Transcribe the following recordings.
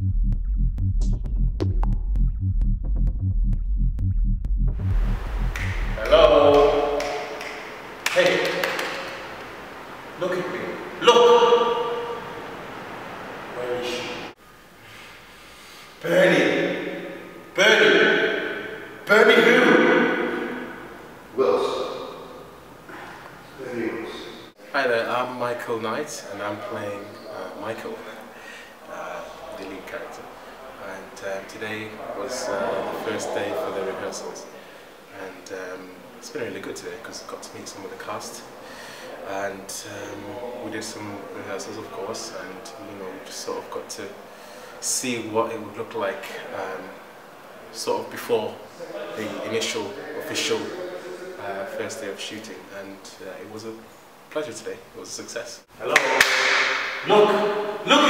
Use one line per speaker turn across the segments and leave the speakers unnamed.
Thank you. Michael Knight and I'm playing uh, Michael, uh, the lead character. And um, today was uh, the first day for the rehearsals. And um, it's been really good today because I got to meet some of the cast. And um, we did some rehearsals, of course, and you know, just sort of got to see what it would look like um, sort of before the initial official uh, first day of shooting. And uh, it was a pleasure today. It was a success. Hello. Look. Look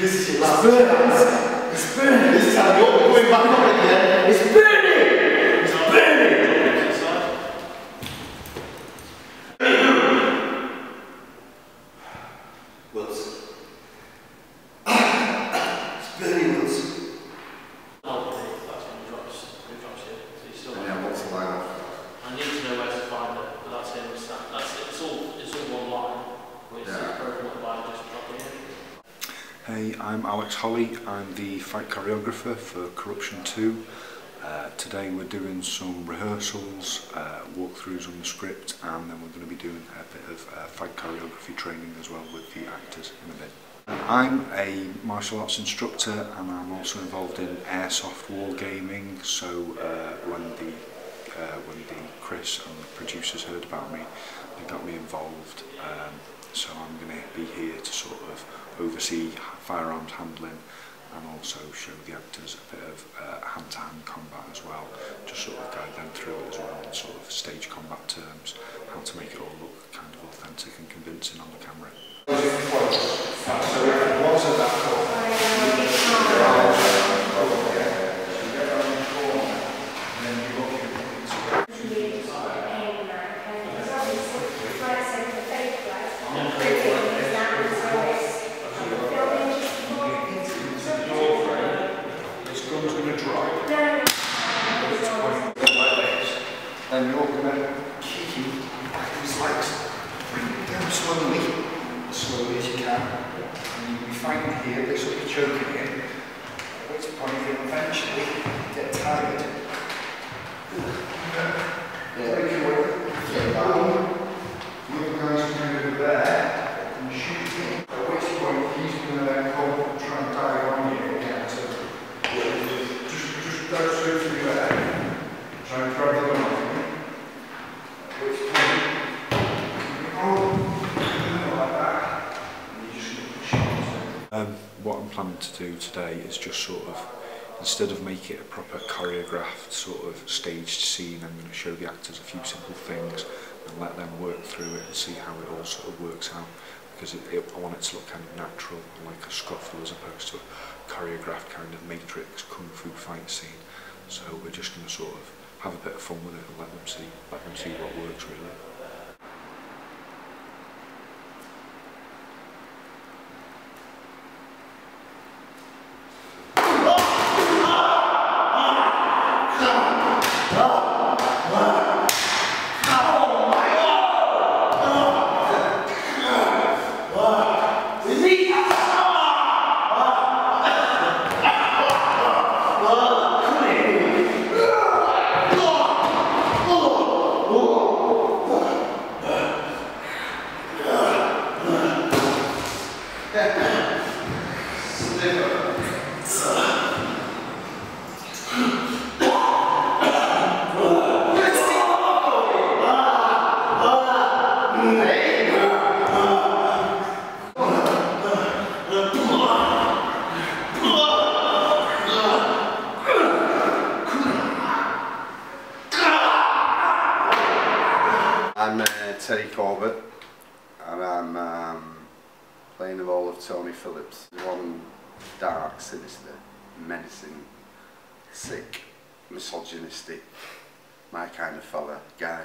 This is your last. It's burning. This time you're going back up again. It's
I'm Alex Holly, I'm the fight choreographer for Corruption 2. Uh, today we're doing some rehearsals, uh, walkthroughs on the script and then we're going to be doing a bit of uh, fight choreography training as well with the actors in a bit. I'm a martial arts instructor and I'm also involved in airsoft war gaming so uh, when the uh, when the Chris and the producers heard about me they got me involved um, So I'm going to be here to sort of oversee firearms handling and also show the actors a bit of uh, hand-to-hand -hand combat as well, just sort of guide them through it as well in sort of stage combat terms, how to make it all look
here, to
do today is just sort of, instead of make it a proper choreographed sort of staged scene, I'm going to show the actors a few simple things and let them work through it and see how it all sort of works out. Because it, it, I want it to look kind of natural and like a scuffle as opposed to a choreographed kind of matrix kung fu fight scene. So we're just going to sort of have a bit of fun with it and let them see, let them see what works really.
Yeah. And I'm um, playing the role of Tony Phillips. One dark, sinister, menacing, sick, misogynistic, my kind of fella guy.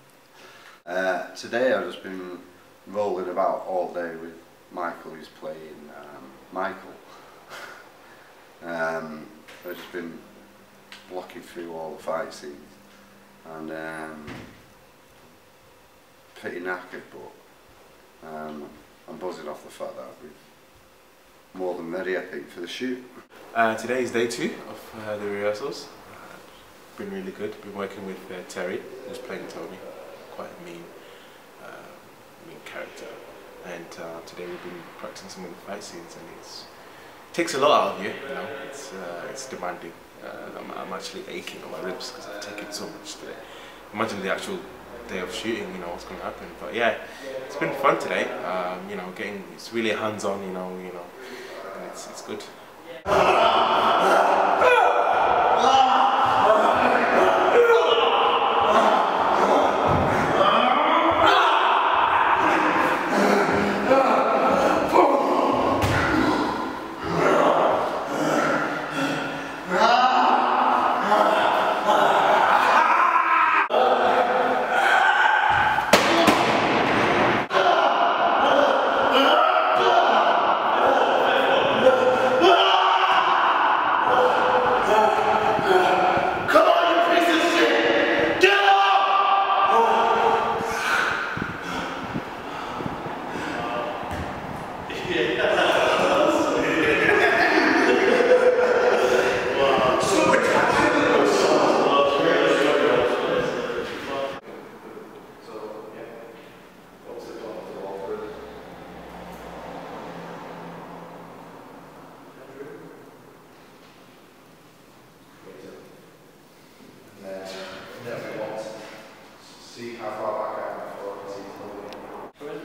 uh, today I've just been rolling about all day with Michael who's playing um, Michael. um, I've just been blocking through all the fight scenes and um, pretty knackered but um, I'm buzzing off the fact that we've more than ready I think for the shoot.
Uh, today is day two of uh, the rehearsals. Uh, been really good. Been working with uh, Terry, who's playing Tony, quite a mean, uh, mean character. And uh, today we've been practicing some of the fight scenes, and it's takes a lot out of you. You know, it's it's demanding. I'm, I'm actually aching on my ribs because I've taken so much today. Imagine the actual day of shooting. You know what's going to happen. But yeah, it's been fun today. Um, you know, getting it's really hands-on. You know, you know, and it's it's good.
See how far back I am before I can see Tony.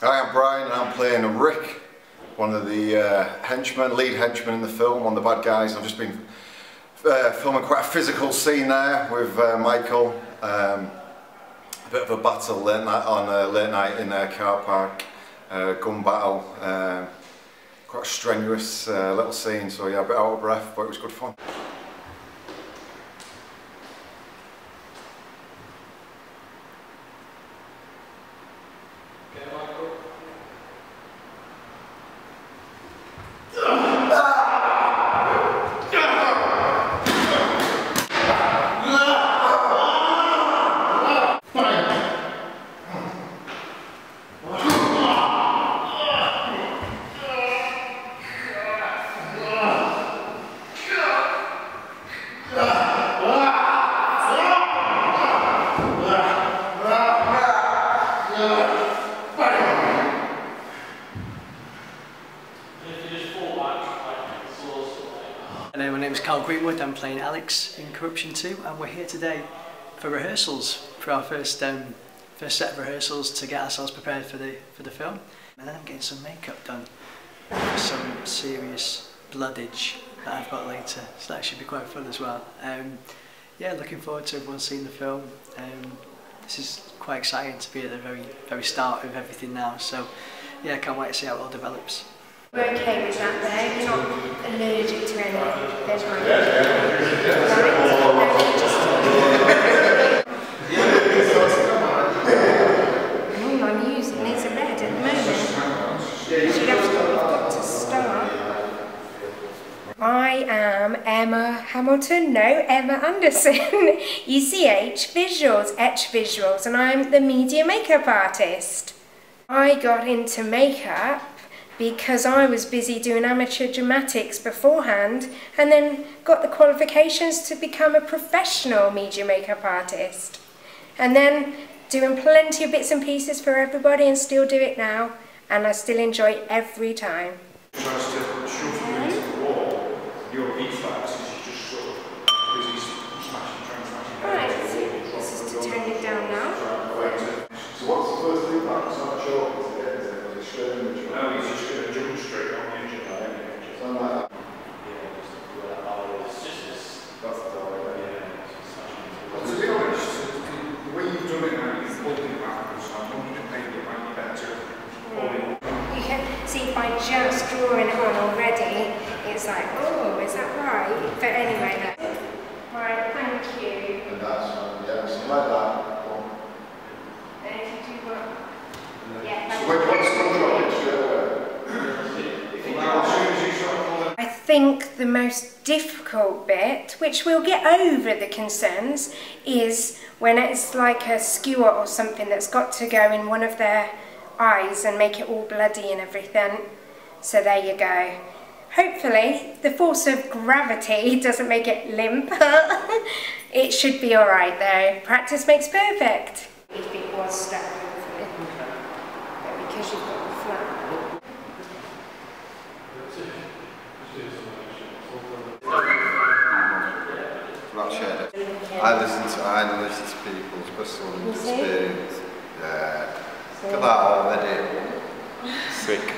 Hi, I'm Playing Rick, one of the uh, henchmen, lead henchmen in the film, one of the bad guys. I've just been uh, filming quite a physical scene there with uh, Michael. Um, a bit of a battle late night on a late night in a car park, uh, gun battle. Um, quite a strenuous uh, little scene, so yeah, a bit out of breath, but it was good fun.
Hello, my name is Carl Greenwood. I'm playing Alex in Corruption 2, and we're here today for rehearsals for our first um, first set of rehearsals to get ourselves prepared for the for the film. And then I'm getting some makeup done for some serious bloodage that I've got later, so that should be quite fun as well. Um, yeah, looking forward to everyone seeing the film. Um, this is quite exciting to be at the very very start of everything now. So yeah, can't wait to see how it all develops.
We're okay with that there. You're not allergic to any veg All I'm using is a red at the moment. Have to, we've got to start. I am Emma Hamilton, no, Emma Anderson, UCH Visuals, Etch Visuals, and I'm the media makeup artist. I got into makeup because I was busy doing amateur dramatics beforehand and then got the qualifications to become a professional media makeup artist. And then doing plenty of bits and pieces for everybody and still do it now and I still enjoy it every time.
Trying
drawing on already, it's like, oh, is that right? But anyway, no. Right, thank you.
And that's, uh, yeah, something like that.
Then if you do want... Yeah,
So
thank
when,
you.
once it's done, it's straight away. As soon as you start calling
I think the most difficult bit, which we'll get over the concerns, is when it's like a skewer or something that's got to go in one of their eyes and make it all bloody and everything. So there you go. Hopefully, the force of gravity doesn't make it limp. it should be alright though. Practice makes perfect. If it was stuck over it. But because you've got the flat.
Not shared. I listen to I listen to people's personal experience. Yeah. Look at that already.
Sick.